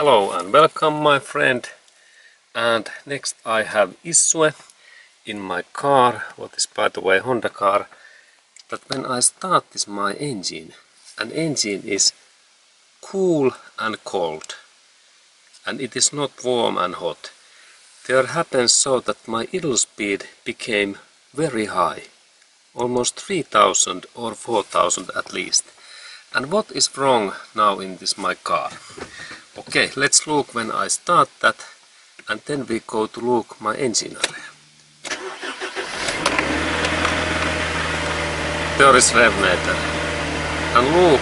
Hello and welcome my friend. And next I have Issue in my car. What is by the way Honda car. That when I start this my engine. An engine is cool and cold. And it is not warm and hot. There happens so that my idle speed became very high. Almost 3000 or 4000 at least. And what is wrong now in this my car okay let's look when I start that and then we go to look my engine area there is meter. And look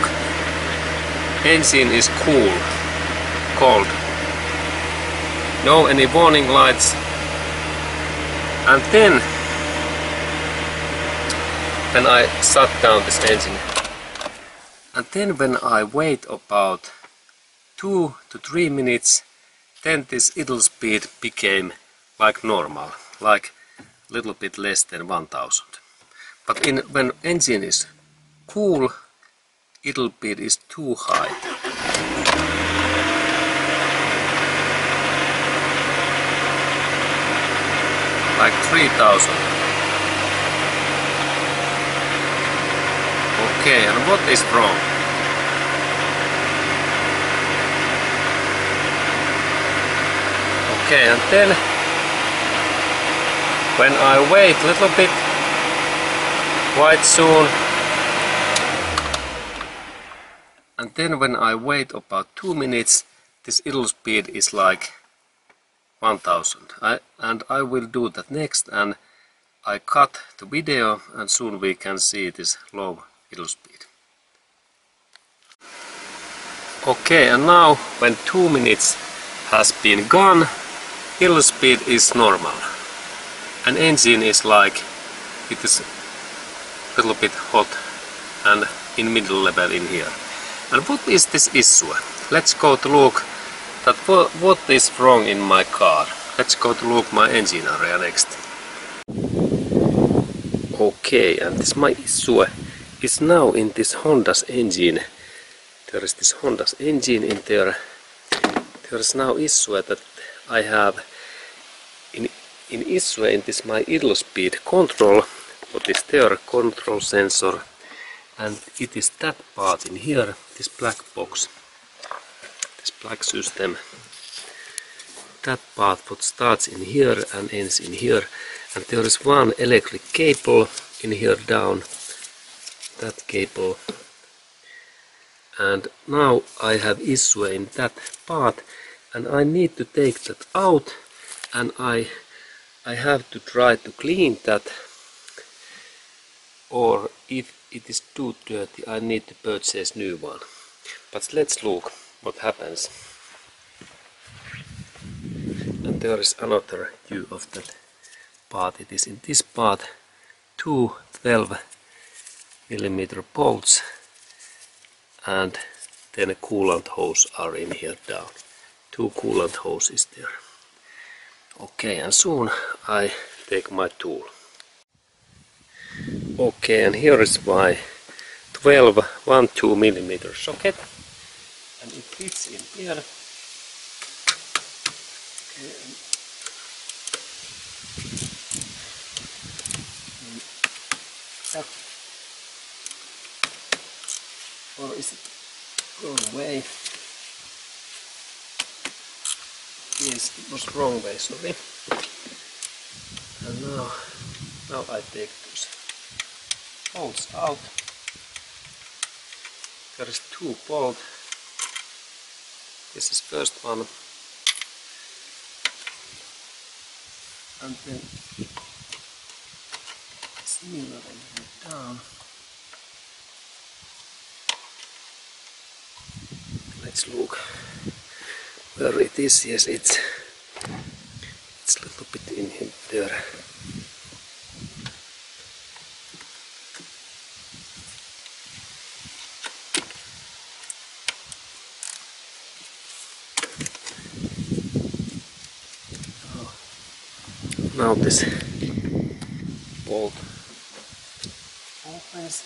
engine is cool cold. No any warning lights. And then when I shut down this engine and then when I wait about 2 to 3 minutes then this idle speed became like normal like little bit less than 1000 but in when engine is cool idle speed is too high. Like 3000 okay and what is wrong okay and then when I wait a little bit quite soon and then when I wait about two minutes this idle speed is like 1000 I, and I will do that next and I cut the video and soon we can see this low idle speed. Okay and now when two minutes has been gone idle speed is normal. An engine is like it is a little bit hot and in middle level in here. And what is this issue? Let's go to look that what is wrong in my car. Let's go to look my engine area next. Okay and this my issue is now in this Honda's engine. There is this Honda's engine in there. There is now issue that I have in, in in this my idle speed control what is there control sensor. And it is that part in here this black box this black system. That part what starts in here and ends in here. And there is one electric cable in here down that cable. And now I have issue in that part and I need to take that out and I I have to try to clean that. Or if it is too dirty I need to purchase new one. But let's look what happens. And there is another view of that part. It is in this part two 12 millimeter bolts and then a coolant hose are in here down two coolant hoses there okay and soon I take my tool. Okay and here is my 12 1 2 millimeter socket. And it fits in here. Okay. or is it wrong way it was wrong sorry and now now I take this bolts out. There is two bolts. This is first one. And then similar down. Let's look where it is yes it's it's a little bit in there. Oh. Now this bolt opens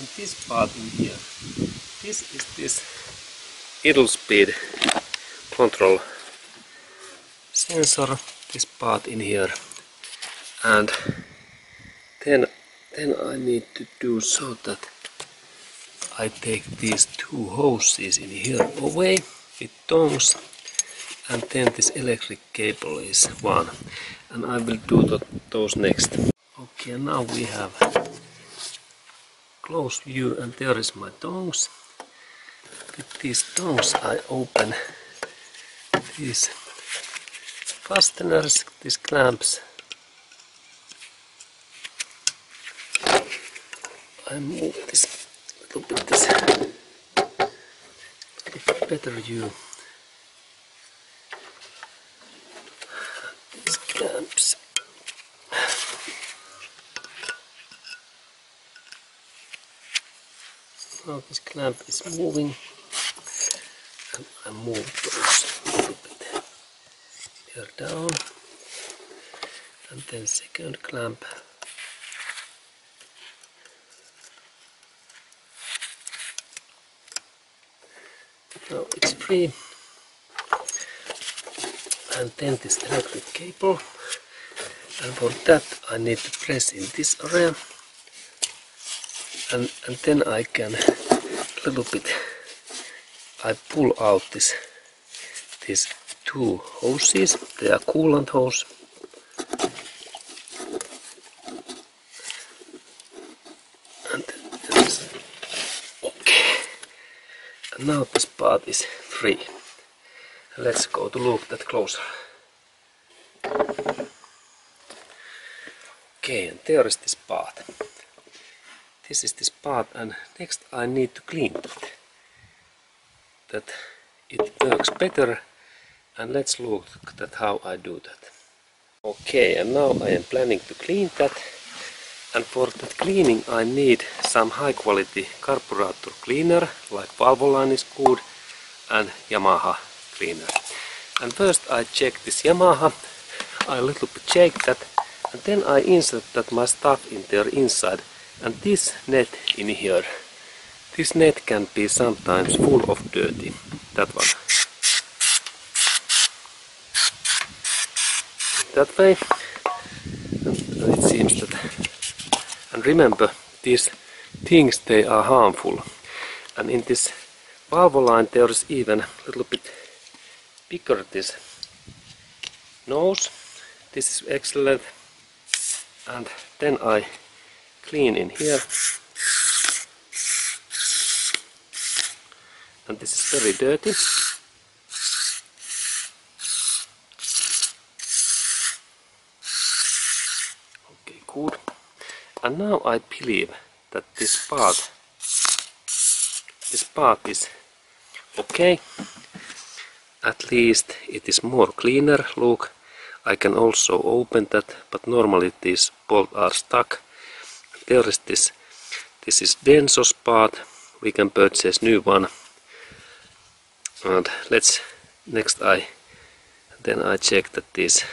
and this part in here. This is this idle speed control sensor, this part in here, and then then I need to do so that I take these two hoses in here away with tongs and then this electric cable is one and I will do the, those next. Okay now we have close view and there is my tongs. With these tongs I open these fasteners, these clamps. I move this little bit this better view. These clamps. Now this clamp is moving. And I move those a little bit. Here down. And then second clamp. Now it's free. And then this electric cable and for that I need to press in this area and, and then I can little bit. I pull out this these two hoses they are coolant hose and this okay. And now this part is free. Let's go to look that closer. Okay and there is this part this is this part and next I need to clean it that it works better and let's look at how I do that. Okay and now I am planning to clean that and for that cleaning I need some high quality carburetor cleaner like Valvoline is good and Yamaha cleaner. And first I check this Yamaha I little bit shake that and then I insert that my stuff in there inside and this net in here this net can be sometimes full of dirty that one. That way and it seems that and remember these things they are harmful. And in this Valvoline there is even a little bit bigger this nose. This is excellent and then I clean in here. And this is very dirty. Okay good. And now I believe that this part this part is okay. At least it is more cleaner. Look I can also open that but normally these bolts are stuck there is this. This is Denso's part. We can purchase new one. And let's next I then I check that these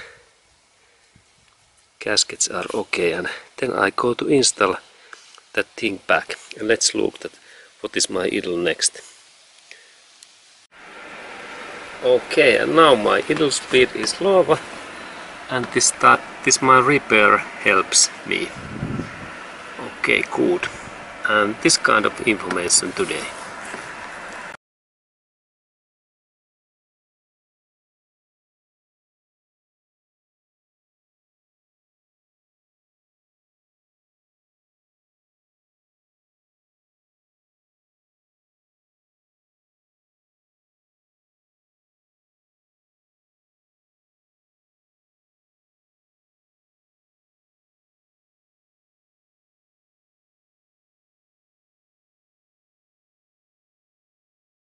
gaskets are okay. And then I go to install that thing back. And let's look at what is my idle next. Okay and now my idle speed is lower. And this that this my repair helps me okay good. And this kind of information today